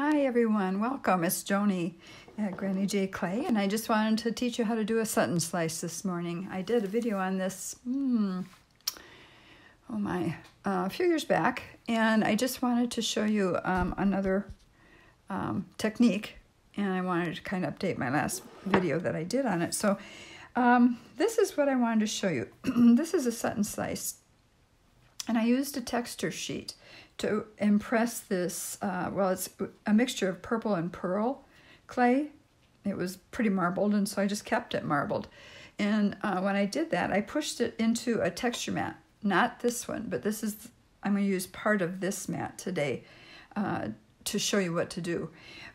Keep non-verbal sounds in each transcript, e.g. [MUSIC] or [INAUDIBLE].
Hi everyone, welcome. It's Joannie at Granny J Clay, and I just wanted to teach you how to do a Sutton slice this morning. I did a video on this, hmm, oh my, uh, a few years back, and I just wanted to show you um, another um, technique, and I wanted to kind of update my last video that I did on it. So um, this is what I wanted to show you. [CLEARS THROAT] this is a Sutton slice, and I used a texture sheet to impress this, uh, well, it's a mixture of purple and pearl clay. It was pretty marbled, and so I just kept it marbled. And uh, when I did that, I pushed it into a texture mat. Not this one, but this is, I'm going to use part of this mat today uh, to show you what to do.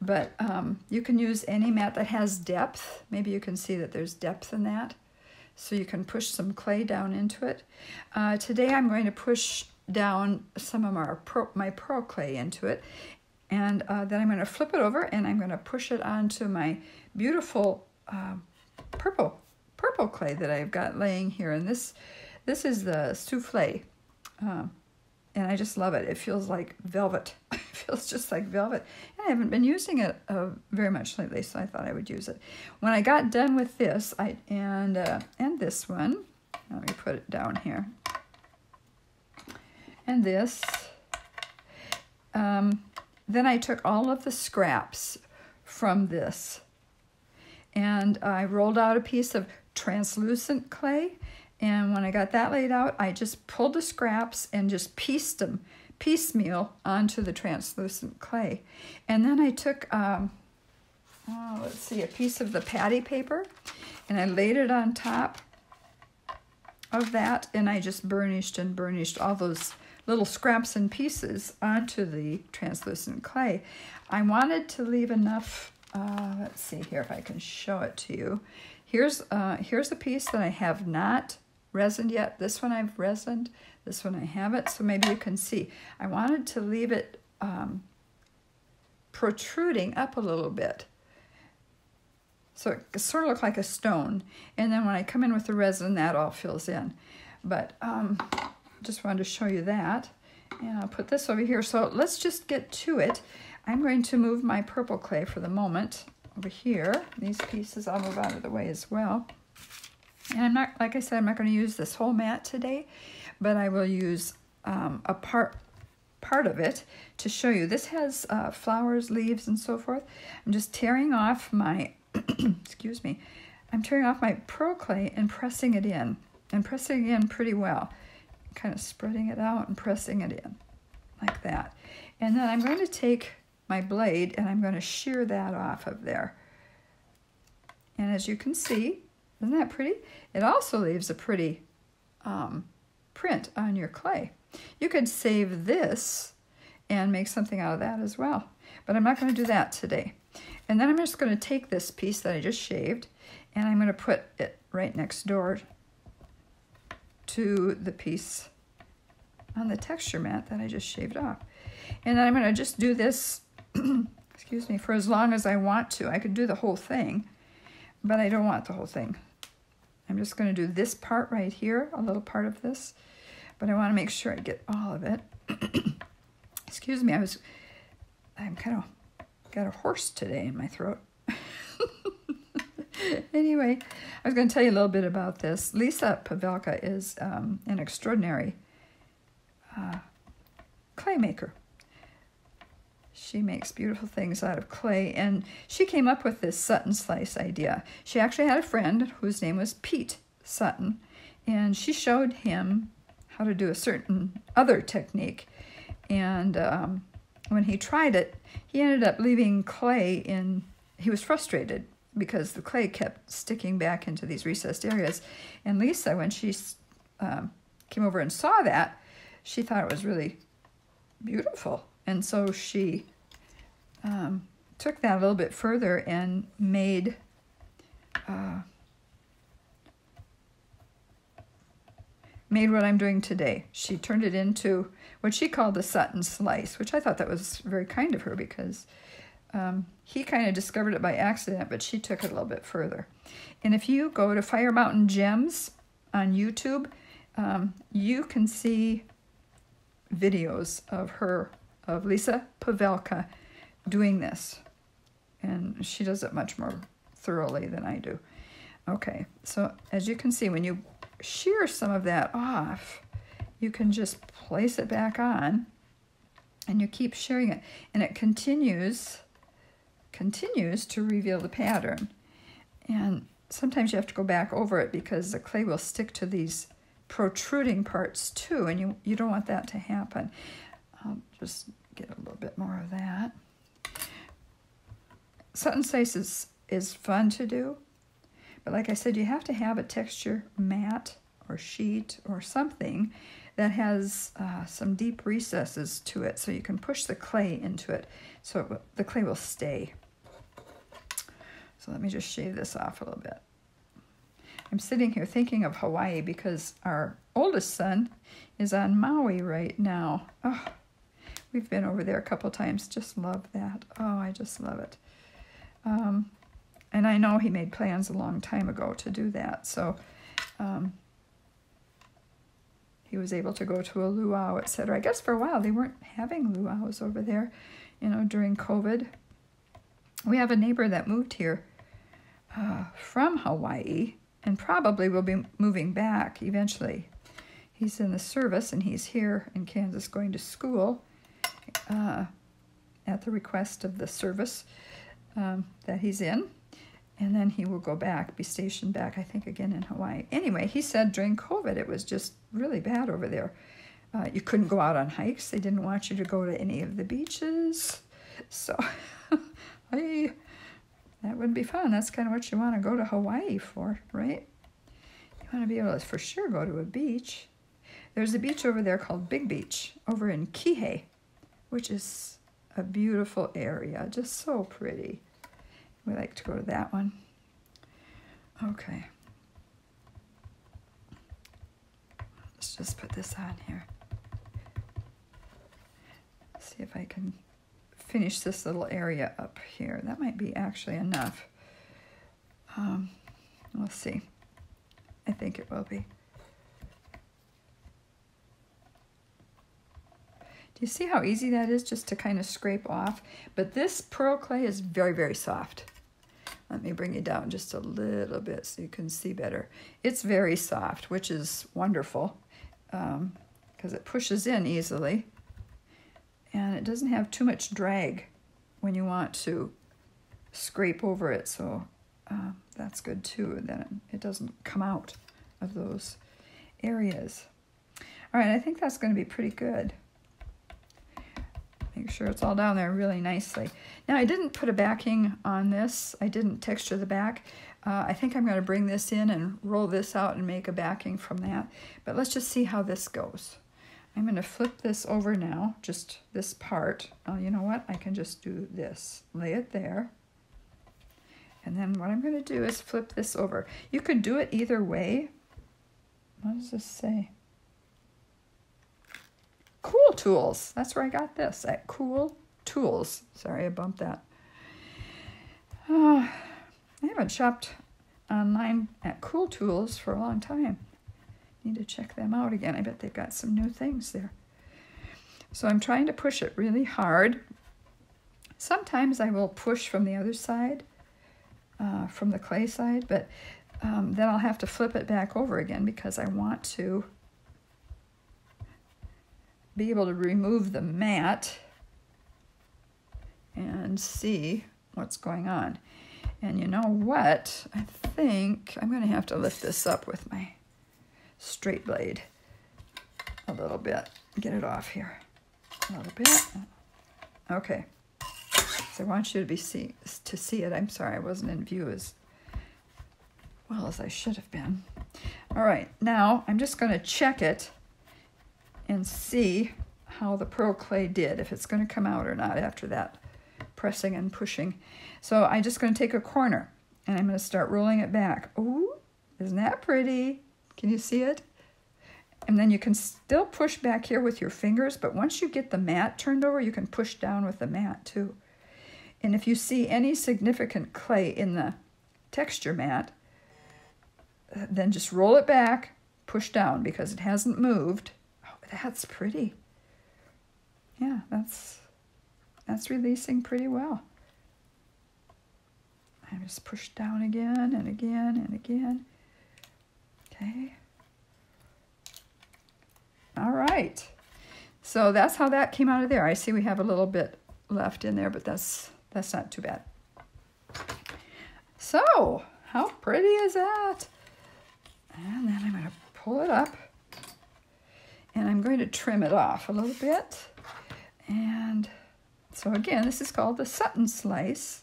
But um, you can use any mat that has depth. Maybe you can see that there's depth in that. So you can push some clay down into it. Uh, today I'm going to push down some of our pro, my pearl clay into it. And uh, then I'm going to flip it over and I'm going to push it onto my beautiful uh, purple purple clay that I've got laying here. And this this is the souffle. Um, and I just love it. It feels like velvet. [LAUGHS] it feels just like velvet. And I haven't been using it uh, very much lately, so I thought I would use it. When I got done with this, I and uh, and this one, let me put it down here and this. Um, then I took all of the scraps from this. And I rolled out a piece of translucent clay. And when I got that laid out I just pulled the scraps and just pieced them piecemeal onto the translucent clay. And then I took um, oh, let's see a piece of the patty paper and I laid it on top of that. And I just burnished and burnished all those little scraps and pieces onto the translucent clay. I wanted to leave enough, uh, let's see here if I can show it to you. Here's, uh, here's a piece that I have not resined yet. This one I've resined, this one I haven't, so maybe you can see. I wanted to leave it um, protruding up a little bit. So it sort of looked like a stone. And then when I come in with the resin, that all fills in. But um, just wanted to show you that. And I'll put this over here. So let's just get to it. I'm going to move my purple clay for the moment over here. These pieces I'll move out of the way as well. And I'm not, like I said, I'm not going to use this whole mat today, but I will use um, a part part of it to show you. This has uh, flowers, leaves, and so forth. I'm just tearing off my, [CLEARS THROAT] excuse me, I'm tearing off my pearl clay and pressing it in, and pressing it in pretty well kind of spreading it out and pressing it in like that. And then I'm going to take my blade and I'm going to shear that off of there. And as you can see, isn't that pretty? It also leaves a pretty um, print on your clay. You could save this and make something out of that as well. But I'm not going to do that today. And then I'm just going to take this piece that I just shaved and I'm going to put it right next door to the piece on the texture mat that I just shaved off. And then I'm going to just do this, [CLEARS THROAT] excuse me, for as long as I want to. I could do the whole thing, but I don't want the whole thing. I'm just going to do this part right here, a little part of this, but I want to make sure I get all of it. [CLEARS THROAT] excuse me, I was, I'm kind of got a horse today in my throat. [LAUGHS] anyway, I was going to tell you a little bit about this. Lisa Pavelka is um, an extraordinary uh, clay maker. She makes beautiful things out of clay, and she came up with this Sutton slice idea. She actually had a friend whose name was Pete Sutton, and she showed him how to do a certain other technique. And um, when he tried it, he ended up leaving clay in, he was frustrated because the clay kept sticking back into these recessed areas. And Lisa, when she um, came over and saw that, she thought it was really beautiful. And so she um, took that a little bit further and made uh, made what I'm doing today. She turned it into what she called the Sutton slice, which I thought that was very kind of her because um, he kind of discovered it by accident, but she took it a little bit further. And if you go to Fire Mountain Gems on YouTube, um, you can see videos of her, of Lisa Pavelka, doing this. And she does it much more thoroughly than I do. Okay, so as you can see, when you shear some of that off, you can just place it back on and you keep shearing it. And it continues, continues to reveal the pattern. And sometimes you have to go back over it because the clay will stick to these protruding parts too, and you, you don't want that to happen. I'll just get a little bit more of that. Sutton slice is, is fun to do, but like I said, you have to have a texture mat or sheet or something that has uh, some deep recesses to it so you can push the clay into it so it, the clay will stay. So let me just shave this off a little bit. I'm sitting here thinking of Hawaii because our oldest son is on Maui right now. Oh, we've been over there a couple times. Just love that. Oh, I just love it. Um, and I know he made plans a long time ago to do that. So um, he was able to go to a luau, etc. I guess for a while they weren't having luau's over there, you know, during COVID. We have a neighbor that moved here uh, from Hawaii and probably will be moving back eventually. He's in the service and he's here in Kansas going to school uh, at the request of the service um, that he's in. And then he will go back, be stationed back, I think, again in Hawaii. Anyway, he said during COVID it was just really bad over there. Uh, you couldn't go out on hikes. They didn't want you to go to any of the beaches. So [LAUGHS] I that would be fun. That's kind of what you want to go to Hawaii for, right? You want to be able to for sure go to a beach. There's a beach over there called Big Beach over in Kihei, which is a beautiful area, just so pretty. We like to go to that one. Okay. Let's just put this on here. See if I can finish this little area up here. That might be actually enough. Um, we'll see. I think it will be. Do you see how easy that is just to kind of scrape off? But this pearl clay is very, very soft. Let me bring it down just a little bit so you can see better. It's very soft, which is wonderful because um, it pushes in easily it doesn't have too much drag when you want to scrape over it so uh, that's good too then it doesn't come out of those areas. All right I think that's going to be pretty good. Make sure it's all down there really nicely. Now I didn't put a backing on this. I didn't texture the back. Uh, I think I'm going to bring this in and roll this out and make a backing from that. But let's just see how this goes I'm going to flip this over now, just this part. Oh, you know what? I can just do this. Lay it there. And then what I'm going to do is flip this over. You could do it either way. What does this say? Cool Tools. That's where I got this, at Cool Tools. Sorry, I bumped that. [SIGHS] I haven't shopped online at Cool Tools for a long time. Need to check them out again. I bet they've got some new things there. So I'm trying to push it really hard. Sometimes I will push from the other side, uh, from the clay side, but um, then I'll have to flip it back over again because I want to be able to remove the mat and see what's going on. And you know what? I think I'm going to have to lift this up with my straight blade a little bit. Get it off here a little bit. Okay. So I want you to be see to see it. I'm sorry I wasn't in view as well as I should have been. All right, now I'm just going to check it and see how the pearl clay did, if it's going to come out or not after that pressing and pushing. So I'm just going to take a corner and I'm going to start rolling it back. Ooh, isn't that pretty? Can you see it? And then you can still push back here with your fingers, but once you get the mat turned over, you can push down with the mat too. And if you see any significant clay in the texture mat, uh, then just roll it back, push down because it hasn't moved. Oh, that's pretty. Yeah, that's that's releasing pretty well. I just push down again and again and again. Okay. All right. So that's how that came out of there. I see we have a little bit left in there, but that's that's not too bad. So, how pretty is that? And then I'm going to pull it up and I'm going to trim it off a little bit. And so again, this is called the Sutton slice.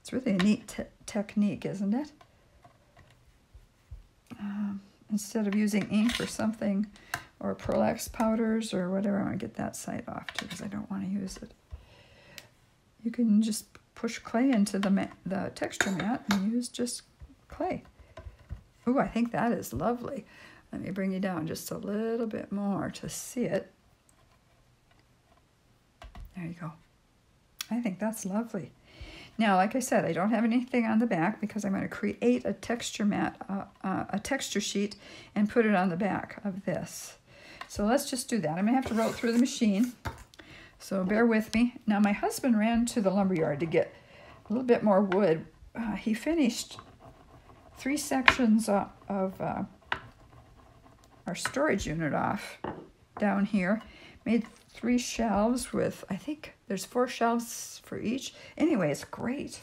It's really a neat technique, isn't it? Um, instead of using ink or something, or Pearl powders or whatever, I want to get that side off too because I don't want to use it. You can just push clay into the, the texture mat and use just clay. Oh, I think that is lovely. Let me bring you down just a little bit more to see it. There you go. I think that's lovely. Now, like I said, I don't have anything on the back because I'm going to create a texture mat, uh, uh, a texture sheet, and put it on the back of this. So let's just do that. I'm going to have to roll through the machine. So bear with me. Now, my husband ran to the lumber yard to get a little bit more wood. Uh, he finished three sections uh, of uh, our storage unit off down here. Made three shelves with, I think there's four shelves for each. Anyway, it's great.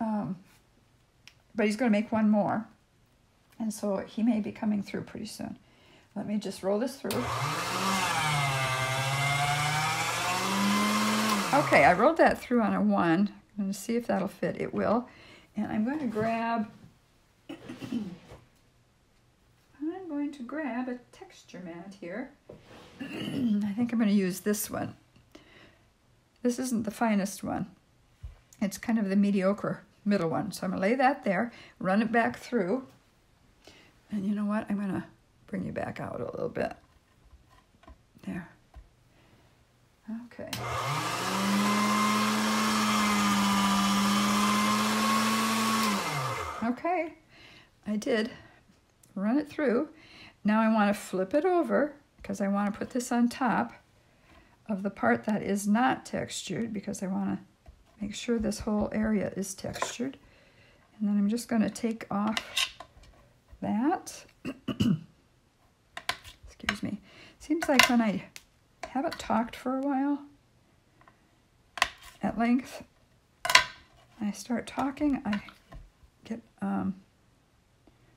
Um, but he's going to make one more. And so he may be coming through pretty soon. Let me just roll this through. Okay, I rolled that through on a one. I'm going to see if that'll fit. It will. And I'm going to grab [CLEARS THROAT] I'm going to grab a texture mat here. [CLEARS THROAT] I think I'm going to use this one. This isn't the finest one. It's kind of the mediocre middle one. So I'm going to lay that there, run it back through. And you know what? I'm going to bring you back out a little bit. There. Okay. Okay, I did run it through. Now I want to flip it over because I want to put this on top of the part that is not textured because I want to make sure this whole area is textured. And then I'm just going to take off that. [CLEARS THROAT] Excuse me. Seems like when I haven't talked for a while at length, I start talking, I get um,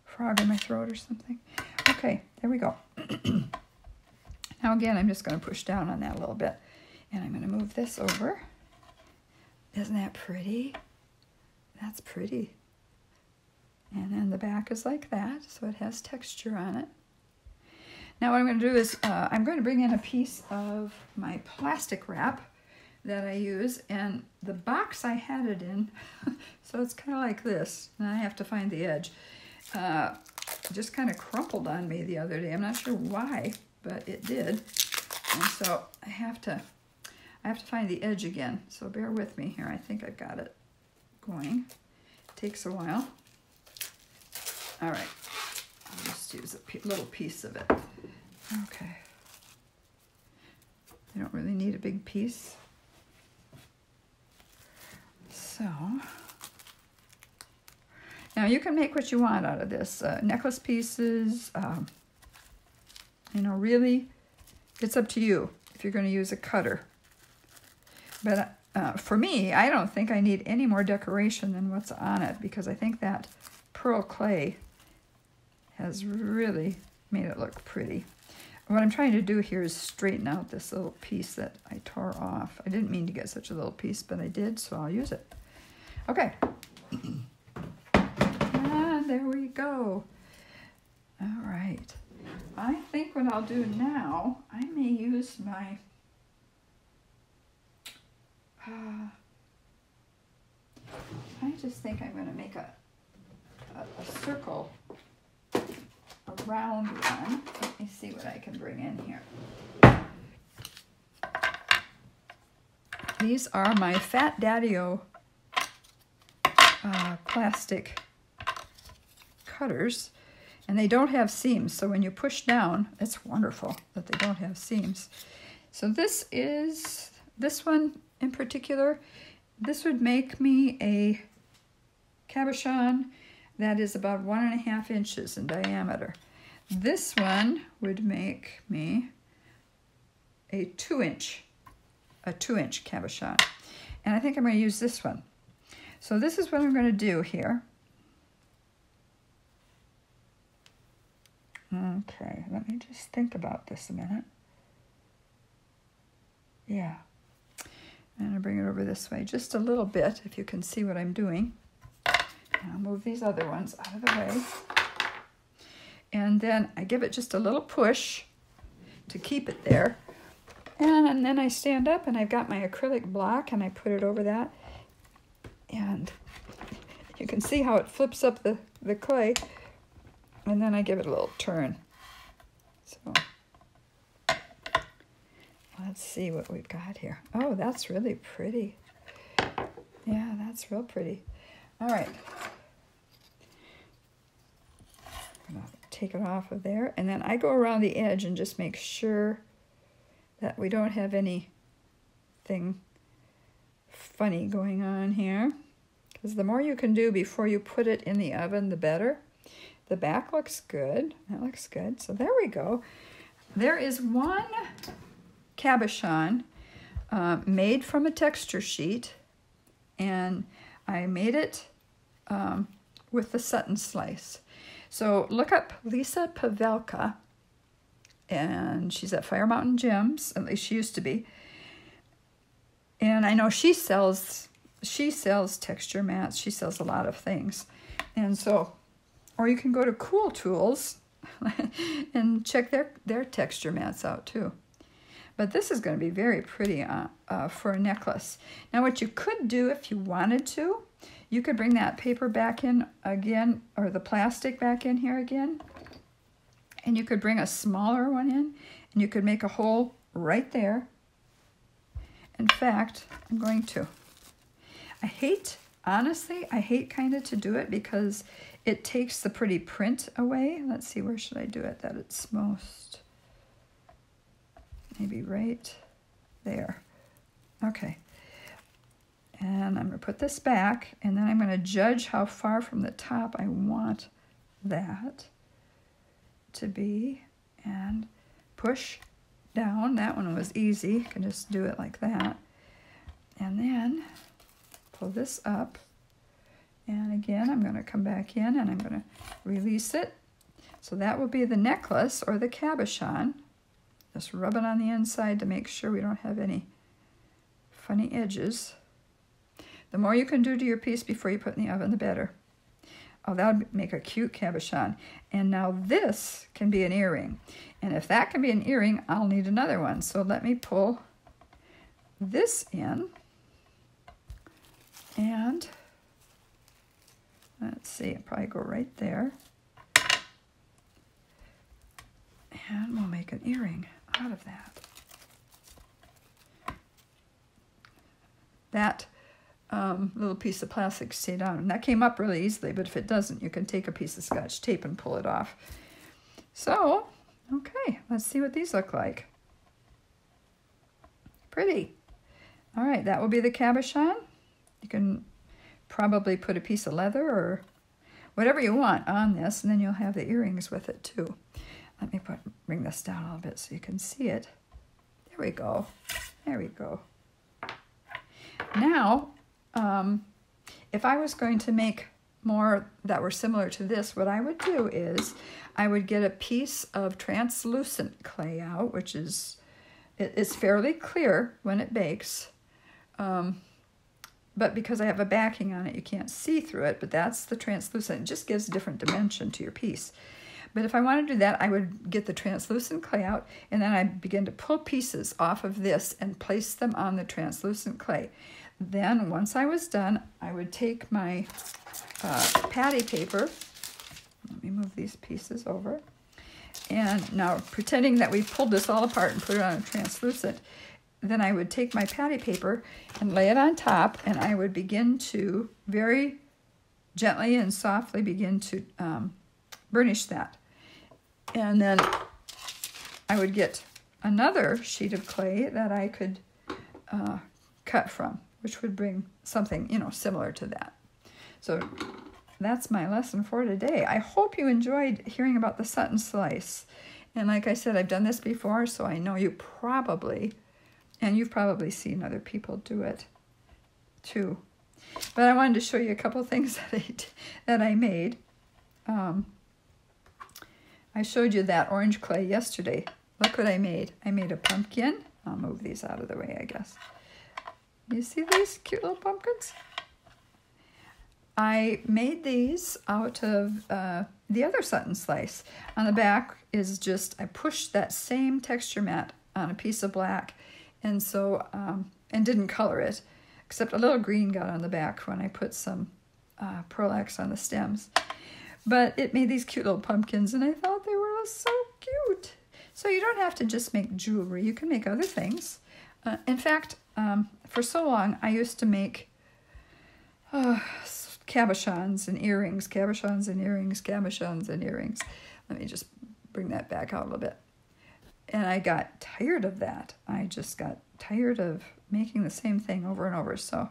frog in my throat or something. Okay, there we go. [CLEARS THROAT] now again, I'm just going to push down on that a little bit. And I'm going to move this over. Isn't that pretty? That's pretty. And then the back is like that, so it has texture on it. Now what I'm going to do is uh, I'm going to bring in a piece of my plastic wrap that I use, and the box I had it in, [LAUGHS] so it's kind of like this, and I have to find the edge uh, just kind of crumpled on me the other day. I'm not sure why, but it did. And so I have to, I have to find the edge again. So bear with me here. I think I've got it going. It takes a while. All right, I'll just use a little piece of it. Okay. I don't really need a big piece. So, now you can make what you want out of this. Uh, necklace pieces, um, you know, really, it's up to you if you're going to use a cutter. But uh, for me, I don't think I need any more decoration than what's on it because I think that pearl clay has really made it look pretty. What I'm trying to do here is straighten out this little piece that I tore off. I didn't mean to get such a little piece, but I did, so I'll use it. Okay. there we go. All right. I think what I'll do now, I may use my, uh, I just think I'm going to make a, a, a circle, round one. Let me see what I can bring in here. These are my Fat Daddio uh, plastic cutters and they don't have seams. So when you push down, it's wonderful that they don't have seams. So this is this one in particular, this would make me a cabochon that is about one and a half inches in diameter. This one would make me a two inch, a two inch cabochon. And I think I'm going to use this one. So this is what I'm going to do here. Okay, let me just think about this a minute. Yeah. And I bring it over this way just a little bit, if you can see what I'm doing. I'll move these other ones out of the way. And then I give it just a little push to keep it there. And, and then I stand up and I've got my acrylic block and I put it over that. And you can see how it flips up the, the clay. And then I give it a little turn. So let's see what we've got here. Oh, that's really pretty. Yeah, that's real pretty. All right. Take it off of there. And then I go around the edge and just make sure that we don't have anything funny going on here. Because the more you can do before you put it in the oven, the better. The back looks good. That looks good. So there we go. There is one cabochon uh, made from a texture sheet. And I made it um, with the Sutton slice. So look up Lisa Pavelka. And she's at Fire Mountain Gems. At least she used to be. And I know she sells she sells texture mats. She sells a lot of things. And so or you can go to Cool Tools [LAUGHS] and check their, their texture mats out too. But this is going to be very pretty uh, uh, for a necklace. Now what you could do if you wanted to, you could bring that paper back in again, or the plastic back in here again. And you could bring a smaller one in, and you could make a hole right there. In fact, I'm going to. I hate, honestly, I hate kind of to do it because it takes the pretty print away. Let's see, where should I do it that it's most, maybe right there. Okay. And I'm going to put this back, and then I'm going to judge how far from the top I want that to be, and push down. That one was easy. You can just do it like that. And then pull this up and again, I'm going to come back in and I'm going to release it. So that will be the necklace or the cabochon. Just rub it on the inside to make sure we don't have any funny edges. The more you can do to your piece before you put in the oven, the better. Oh, that would make a cute cabochon. And now this can be an earring. And if that can be an earring, I'll need another one. So let me pull this in. And Let's see, it'll probably go right there. And we'll make an earring out of that. That um, little piece of plastic stayed on. And that came up really easily, but if it doesn't, you can take a piece of scotch tape and pull it off. So, okay, let's see what these look like. Pretty. All right, that will be the cabochon. You can probably put a piece of leather or whatever you want on this, and then you'll have the earrings with it too. Let me put bring this down a little bit so you can see it. There we go. There we go. Now, um, if I was going to make more that were similar to this, what I would do is I would get a piece of translucent clay out, which is it's fairly clear when it bakes. Um, but because I have a backing on it, you can't see through it, but that's the translucent. It just gives a different dimension to your piece. But if I want to do that, I would get the translucent clay out, and then I begin to pull pieces off of this and place them on the translucent clay. Then, once I was done, I would take my uh, patty paper, let me move these pieces over, and now pretending that we pulled this all apart and put it on a translucent, then I would take my patty paper and lay it on top, and I would begin to very gently and softly begin to um, burnish that. And then I would get another sheet of clay that I could uh, cut from, which would bring something, you know, similar to that. So that's my lesson for today. I hope you enjoyed hearing about the Sutton slice. And like I said, I've done this before, so I know you probably, and you've probably seen other people do it too. But I wanted to show you a couple things [LAUGHS] that I, that I made. Um, I showed you that orange clay yesterday. Look what I made. I made a pumpkin. I'll move these out of the way, I guess. You see these cute little pumpkins? I made these out of uh, the other Sutton slice. On the back is just, I pushed that same texture mat on a piece of black and so, um, and didn't color it, except a little green got on the back when I put some uh, Pearl on the stems. But it made these cute little pumpkins and I thought they were so cute. So you don't have to just make jewelry, you can make other things. Uh, in fact, um, for so long I used to make uh, cabochons and earrings, cabochons and earrings, cabochons and earrings. Let me just bring that back out a little bit. And I got tired of that. I just got tired of making the same thing over and over. So,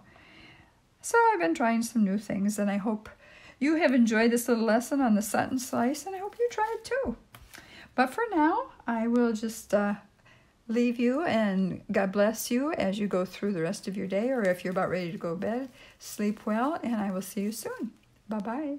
so I've been trying some new things, and I hope you have enjoyed this little lesson on the Sutton slice, and I hope you try it too. But for now, I will just uh, leave you and God bless you as you go through the rest of your day, or if you're about ready to go to bed, sleep well, and I will see you soon. Bye bye.